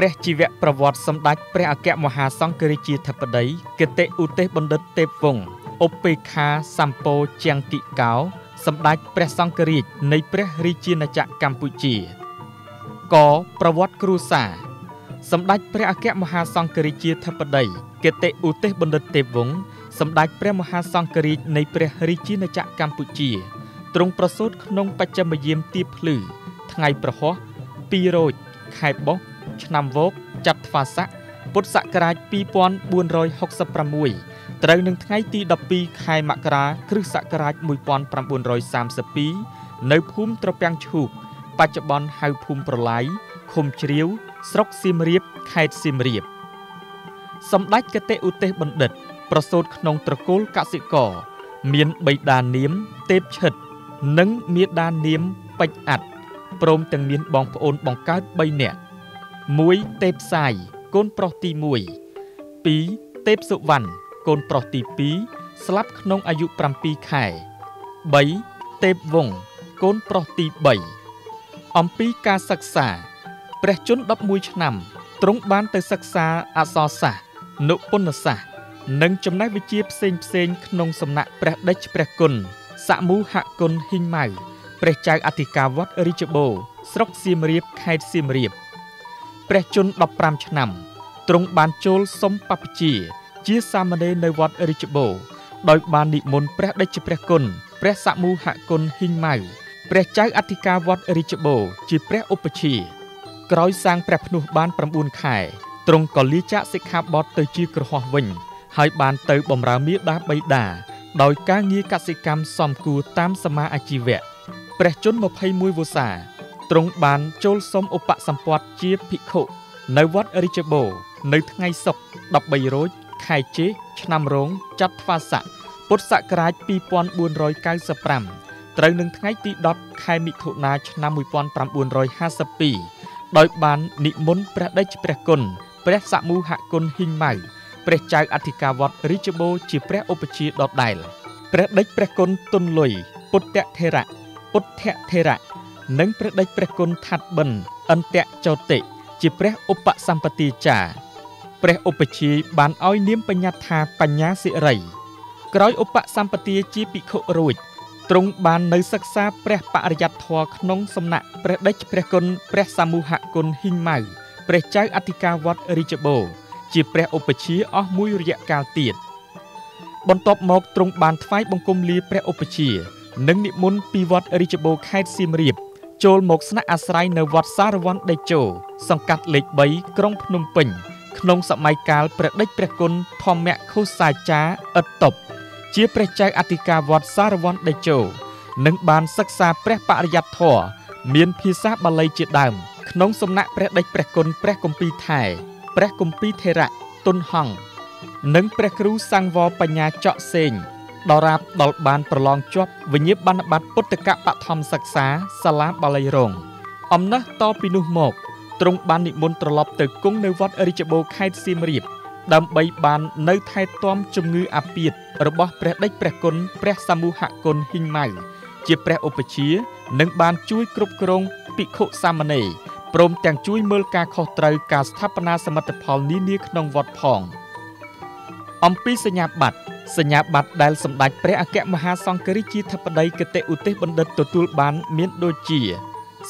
ព្រះជីវប្រវត្តិសម្ដេចព្រះអគ្គមហាសង្ឃរាជាធិបតីគតិឧទេសបណ្ឌិតទេពវង្សឧបេខាសម្ពោជាងកិកោសម្ដេចព្រះសង្ឃរាជនៃព្រះរាជាណាចក្រកម្ពុជាកប្រវត្តិគ្រួសារសម្ដេចព្រះអគ្គមហាសង្ឃរាជាធិបតីគតិឧទេសបណ្ឌិតទេពវង្សសម្ដេចព្រះមហាសង្ឃរាជនៃព្រះរាជាណាចក្រកម្ពុជាទ្រង់ប្រសូតក្នុងបច្ចឹមយាមទីភ្លឺថ្ងៃប្រហោះ2រោចខែបុស្ស ឆ្នាំវោកចត្វាស័កពុទ្ធសករាជ2466ត្រូវនឹងថ្ងៃទី12ខែមករា គ្រិស្តសករាជ1932នៅភូមិត្រពាំងឈូកបច្ចុប្បន្នហៅភូមិប្រឡាយឃុំជ្រាវ ស្រុកសៀមរាបខេត្តសៀមរាបសម្ដេចកតេឧទេសបណ្ឌិត ប្រសូតក្នុងត្រកូលកសិករមានបិតានាមទេពឈិត និងមាតានាមពេជ្ជអាត់ព្រមទាំងមានបងប្អូនបង្កើត3នាក់ 1ទេពសាយកូនប្រុសទី1 2ទេពសុវណ្ណកូនប្រុសទី2ស្លាប់ក្នុងអាយុ7ខែ3ទេពវង្សកូនប្រុសទី3អំពីការសិក្សាព្រះជន្ម11ឆ្នាំទ្រង់បានទៅសិក្សាអក្សរសាស្ត្រនុពន្ធសាស្ត្រនិងចំណេះវិជ្ជាផ្សេងផ្សេងក្នុងសំណាក់ព្រះដេចព្រះគុណសមូហគុណហ៊ីងម៉ៅព្រះចៅអធិការវត្តរាជបូរស្រុកសៀមរាបខេត្តសៀមរាប ព្រះជន្ម15ឆ្នាំទ្រង់បានចូលសុំបព្វជិជាសាមណេរនៅវត្តរាជបូរដោយបាននិមន្តព្រះដេចព្រះគុណព្រះសមូហគុណហ៊ីងម៉ៅព្រះចៅអធិការវត្តរាជបូរជាព្រះឧបជាក្រោយសាងព្រះភ្នោះបាន9ខែទ្រង់ក៏លាចាកសិក្ខាបទទៅជាក្រហោះវិញ ហើយបានទៅបម្រើមាតាបិតាដោយការងារកសិកម្មសំគួរតាមសមាអាជីវៈព្រះជន្ម21វស្សា ទ្រង់បានចូលសុំឧបសម្ព័ន្ធជាភិក្ខុ នៅវត្តរាជបូរនៅថ្ងៃសុក្រ13រោចខែជេឆ្នាំរោងចត្វាស័កពុទ្ធសករាជ2495ត្រូវនឹងថ្ងៃទី10ខែមិថុនាឆ្នាំ1952ដោយបាននិមន្តព្រះដេចព្រះគុណព្រះសមូហគុណហ៊ីងម៉ៅព្រះចៅអធិការវត្តរាជបូរជាព្រះឧបជាដដែលព្រះដេចព្រះគុណទុនលុយពុទ្ធថេរៈពុទ្ធថេរៈ និងព្រះដេចព្រះគុណថាត់បិនអន្តៈចោតិជាព្រះឧបសម្បទាចារ្យព្រះឧបជាបានឲ្យនាមបញ្ញត្តិថាបញ្ញាសិរីក្រោយឧបសម្បទាជាភិក្ខុរួចទ្រង់បាននៅសិក្សាព្រះបរិយត្តិធម៌ក្នុងសំណាក់ព្រះដេចព្រះគុណព្រះសមូហគុណហ៊ីងម៉ៅព្រះចៅអធិការវត្តរាជបូរជាព្រះឧបជាអស់មួយរយៈកាលទៀតបន្ទាប់មកទ្រង់បានថ្វាយបង្គំលាព្រះឧបជា និងនិមន្តពីវត្តរាជបូរខេត្តសៀមរាប ចូលមកស្នាក់អាស្រ័យនៅវត្តសារវ័នដេជោសង្កាត់លេខ3ក្រុងភ្នំពេញ ក្នុងសម័យកាលព្រះដេចព្រះគុណធម្មខុសាចារអិតតប់ជាព្រះចៅអធិការវត្តសារវ័នដេជោនិងបានសិក្សាព្រះបរិយត្តិធម៌មានភាសាបាលីជាដើម ក្នុងសំណាក់ព្រះដេចព្រះគុណព្រះគម្ពីរថែព្រះគម្ពីរថេរៈទុនហង្សនិងព្រះគ្រូសង្វរបញ្ញាចកសេង ដរាបដល់បានប្រឡងជាប់វិញ្ញាបនបត្រពុទ្ធកបឋមសិក្សាសាលាបាលីរងអំណះតពីនោះមកទ្រង់បាននិមន្តត្រឡប់ទៅគង់នៅវត្តរាជបូរខេត្តសៀមរាបដើម្បីបាននៅថែទាំជំងឺអាពាតរបស់ព្រះដេចព្រះគុណព្រះសមូហគុណហ៊ីងម៉ៅជាព្រះឧបជានិងបានជួយគ្រប់គ្រងភិក្ខុសាមណេរព្រមទាំងជួយមើលការខុសត្រូវការស្ថាបនាសមិទ្ធផលនានាក្នុងវត្តផង អំពីសញ្ញាបត្រ សញ្ញាបត្រដែលសម្ដេចព្រះអគ្គមហាសង្ឃរាជាធិបតីគតិឧទេសបណ្ឌិតទទួលបានមានដូចជា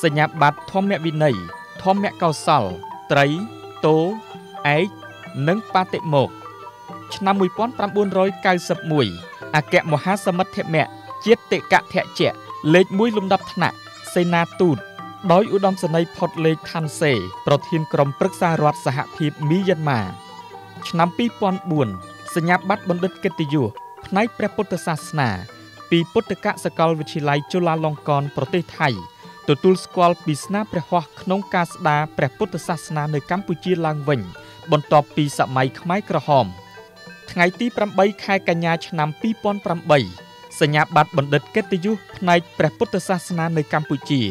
សញ្ញាបត្រធម្មវិន័យធម្មកោសល ត្រីតោឯកនិងបាតិមោកឆ្នាំ1991អគ្គមហាសមិទ្ធមៈជាតិកធជ្ជៈលេខ1លំដាប់ថ្នាក់សេនាទូតដោយឧត្តមសេនីយ៍ផុតលេខឋានសេប្រធានក្រុមប្រឹក្សារដ្ឋសហភាពមីយ៉ាន់ម៉ាឆ្នាំ2004ស ញ្ញាបត្របណ្ឌិតកិត្តិយសផ្នែកព្រះពុទ្ធសាសនា ពីពុទ្ធកសកលវិទ្យាល័យจุฬាលង្កនប្រទេសថៃទទួលស្គាល់ពីស្នាព្រះហស្ថក្នុងការស្ដារព្រះពុទ្ធសាសនានៅកម្ពុជាឡើងវិញ បន្ទាប់ពីសម័យខ្មែរក្រហម ថ្ងៃទី8ខែកញ្ញាឆ្នាំ2008សញ្ញាបត្របណ្ឌិតកិត្តិយសផ្នែកព្រះពុទ្ធសាសនានៅកម្ពុជា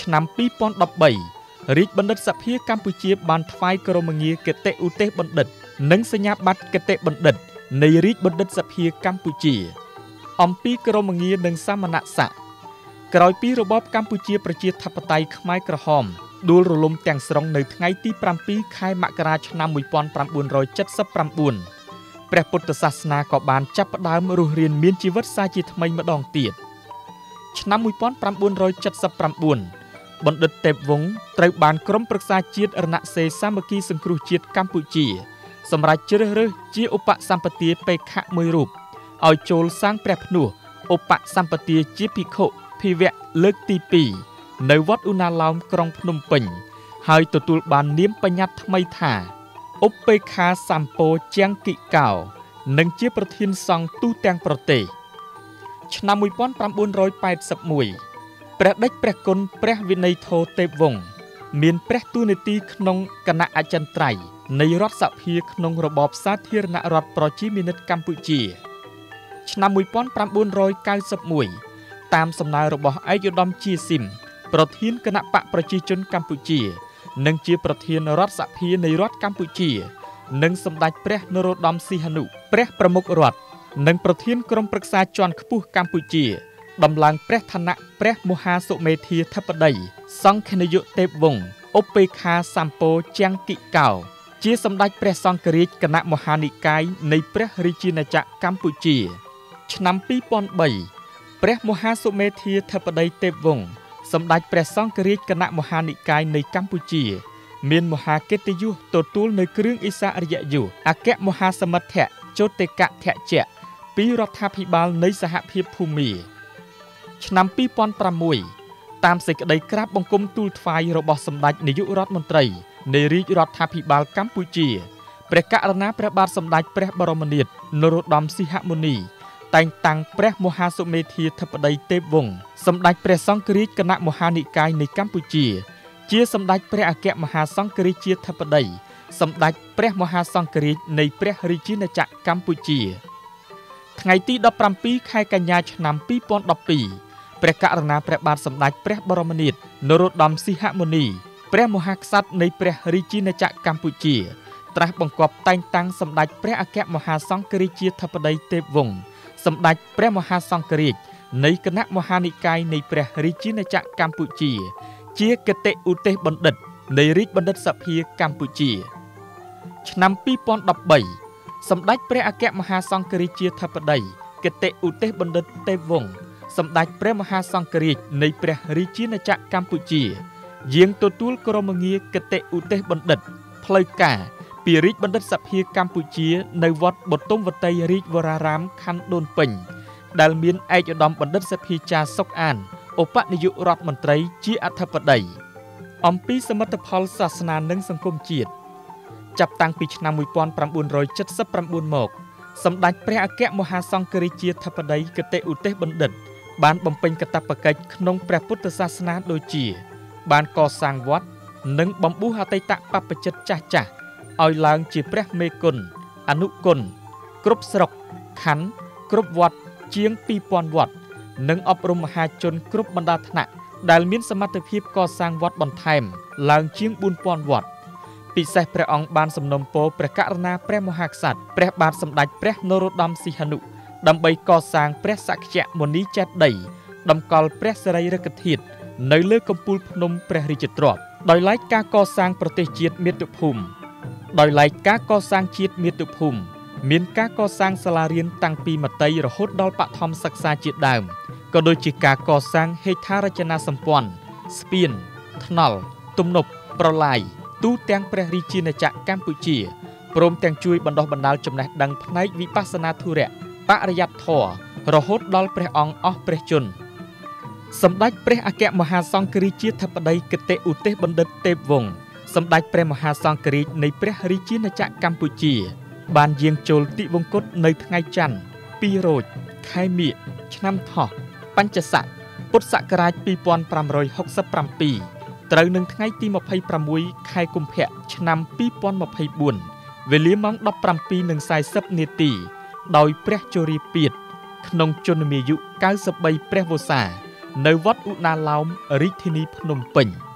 ឆ្នាំ2013រាជបណ្ឌិតសភាកម្ពុជាបានថ្វាយក្រមងារគតិឧទេសបណ្ឌិត និងសញ្ញាបត្រគតិបណ្ឌិត នៃរាជបណ្ឌិតសភាកម្ពុជា អំពីក្រមងារនិងសាមណស័ក្តិក្រោយពីរបបកម្ពុជាប្រជាធិបតេយ្យខ្មែរក្រហមដួលរលំទាំងស្រុងនៅថ្ងៃទី7ខែមករាឆ្នាំ1979ព្រះពុទ្ធសាសនាក៏បានចាប់ផ្ដើមរស់រានមានជីវិតសាជាថ្មីម្ដងទៀតឆ្នាំ1979បណ្ឌិតទេពវង្សត្រូវបានក្រុមប្រឹក្សាជាតិរណសេរសាមគ្គីសង្គ្រោះជាតិកម្ពុជា សម្រាប់ជ្រើសរើសជាឧបសម្បទាបេក្ខៈមួយរូបឲ្យចូលសាងព្រះភ្នោះឧបសម្បទាជាភិក្ខុភិវៈលើកទី2នៅវត្តឧណាឡោមក្រុងភ្នំពេញ ហើយទទួលបាននាមបញ្ញត្តិថ្មីថាឧបេខាសម្ពោជាងគិកោនិងជាប្រធានសង្ឃទូទាំងប្រទេសឆ្នាំ1981ព្រះដេចព្រះគុណព្រះវិន័យធរទេពវង្ស មានព្រះទូនាទីក្នុងគណៈអចិន្ត្រៃយ៍នៃរដ្ឋសភាក្នុងរបបសាធារណរដ្ឋប្រជាមានិតកម្ពុជា ឆ្នាំ1991តាមសំណើរបស់ឯកឧត្តមជាស៊ីមប្រធានគណៈបកប្រជាជនកម្ពុជា និងជាប្រធានរដ្ឋសភានៃរដ្ឋកម្ពុជា និងសម្ដេចព្រះនរោត្តមសីហនុព្រះប្រមុខរដ្ឋនិងប្រធានក្រុមប្រឹក្សាជាន់ខ្ពស់កម្ពុជា ដំឡើងព្រះឋានៈព្រះមហាសុមេធាធិបតី សង្ឃនាយកទេពវង្សឧបេខាសម្ពោជាងគិកោ ជាសម្ដេចព្រះសង្ឃរាជគណៈមហានិកាយនៃព្រះរាជាណាចក្រកម្ពុជា ឆ្នាំ2003ព្រះមហាសុមេធាធិបតីទេពវង្សសម្ដេចព្រះសង្ឃរាជគណៈមហានិកាយនៃកម្ពុជា មានមហាកិត្តិយសទទួលនៅគ្រឿងឥសារិយយសអគ្គមហាសមិទ្ធៈជោតិកៈធៈជៈពីរដ្ឋាភិបាលនៃសហភាពភូមា ឆ្នាំ2006តាមសេចក្តីក្រាបបង្គំទូលថ្វាយរបស់សម្ដេចនាយករដ្ឋមន្ត្រីនៃរាជរដ្ឋាភិបាលកម្ពុជាព្រះករុណាព្រះបាទសម្ដេចព្រះបរមនាថនរោត្តមសីហមុនីតែងតាំងព្រះមហាសុមេធាធិបតីទេពវង្សសម្ដេចព្រះសង្ឃរាជគណៈមហានិកាយនៃកម្ពុជា ជាសម្ដេចព្រះអគ្គមហាសង្ឃរាជាធិបតីសម្ដេចព្រះមហាសង្ឃរាជនៃព្រះរាជាណាចក្រកម្ពុជា ថ្ងៃទី17ខែកញ្ញាឆ្នាំ2012 ព្រះករុណាព្រះបាទសម្ដេចព្រះបរមនាថនរោត្តមសីហមុនីព្រះមហាក្សត្រនៃព្រះរាជាណាចក្រកម្ពុជា ត្រាស់បង្គាប់តែងតាំងសម្ដេចព្រះអគ្គមហាសង្ឃរាជាធិបតីទេពវង្សសម្ដេចព្រះមហាសង្ឃរាជនៃគណៈមហានិកាយនៃព្រះរាជាណាចក្រកម្ពុជា ជាគតិឧទេសបណ្ឌិត នៃរាជបណ្ឌិតសភាកម្ពុជា ឆ្នាំ2013សម្ដេចព្រះអគ្គមហាសង្ឃរាជាធិបតីគតិឧទេសបណ្ឌិតទេពវង្ស សម្ដេចព្រះមហាសង្ឃរាជនៃព្រះរាជាណាចក្រកម្ពុជា យាងទទួលក្រមងារគតិឧទេសបណ្ឌិត ផ្លូវការពីរាជបណ្ឌិតសភាកម្ពុជា នៅវត្តបទុមវតីរាជវរារាមខណ្ឌដូនពេញដែលមានឯកឧត្តមបណ្ឌិតសភាចាសុកអានឧបនាយករដ្ឋមន្ត្រីជាអធិបតីអំពីសមិទ្ធផលសាសនានិងសង្គមជាតិចាប់តាំងពីឆ្នាំ1979មកសម្ដេចព្រះអគ្គមហាសង្ឃរាជាធិបតីគតិឧទេសបណ្ឌិត បានបំពេញកាតព្វកិច្ចក្នុងព្រះពុទ្ធសាសនាដូចជា បានកសាងវត្តនិងបំពុះអតីតបព្វជិតចាស់ចាស់ឲ្យឡើងជាព្រះមេគុណអនុគុណគ្រប់ស្រុកខណ្ឌគ្រប់វត្តជាង2000វត្តនិងអប់រំមហាជនគ្រប់បណ្ដាថ្នាក់ដែលមានសមត្ថភាពកសាងវត្តបន្ថែម ឡើងជាង4000វត្តពិសេសព្រះអង្គបានសំណូមពរព្រះករុណាព្រះមហាក្សត្រព្រះបាទសម្ដេចព្រះនរោត្តមសីហនុ ដើម្បីកសាងព្រះសក្យមុនីចេតិយតម្កល់ព្រះសិរីរិកធាតុនៅលើកំពូលភ្នំព្រះរាជទ្រព្យដោយឡែកការកសាងប្រទេសជាតិមាតុភូមិដោយឡែកការកសាងជាតិមាតុភូមិមានការកសាងសាលារៀនតាំងពីមត្តេយរហូតដល់បឋមសិក្សាជាដើមក៏ដូចជាការកសាងហេដ្ឋារចនាសម្ព័ន្ធស្ពានថ្នល់ទំនប់ប្រឡាយទូទាំងព្រះរាជាណាចក្រកម្ពុជាព្រមទាំងជួយបណ្ដុះបណ្ដាលចំណេះដឹងផ្នែកវិបស្សនាធុរៈ បរិយ័តធម៌រហូតដល់ព្រះអង្គអស់ព្រះជន្មសម្ដេចព្រះអគ្គមហាសង្ឃរាជាធិបតីគតិឧទេសបណ្ឌិតទេពវង្សសម្ដេចព្រះមហាសង្ឃរាជនៃព្រះរាជាណាចក្រកម្ពុជា បានយាងចូលទិវង្គតនៅថ្ងៃច័ន្ទ2រោចខែមិញឆ្នាំថោះបញ្ញស័កពុទ្ធសករាជ2567ត្រូវនឹងថ្ងៃទី26ខែកុម្ភៈឆ្នាំ2024វេលាម៉ោង17:40នាទី ដោយព្រះជរាពាធក្នុងជន្មាយុ93ព្រះវស្សា នៅវត្តឧណាឡោមរាជធានីភ្នំពេញ។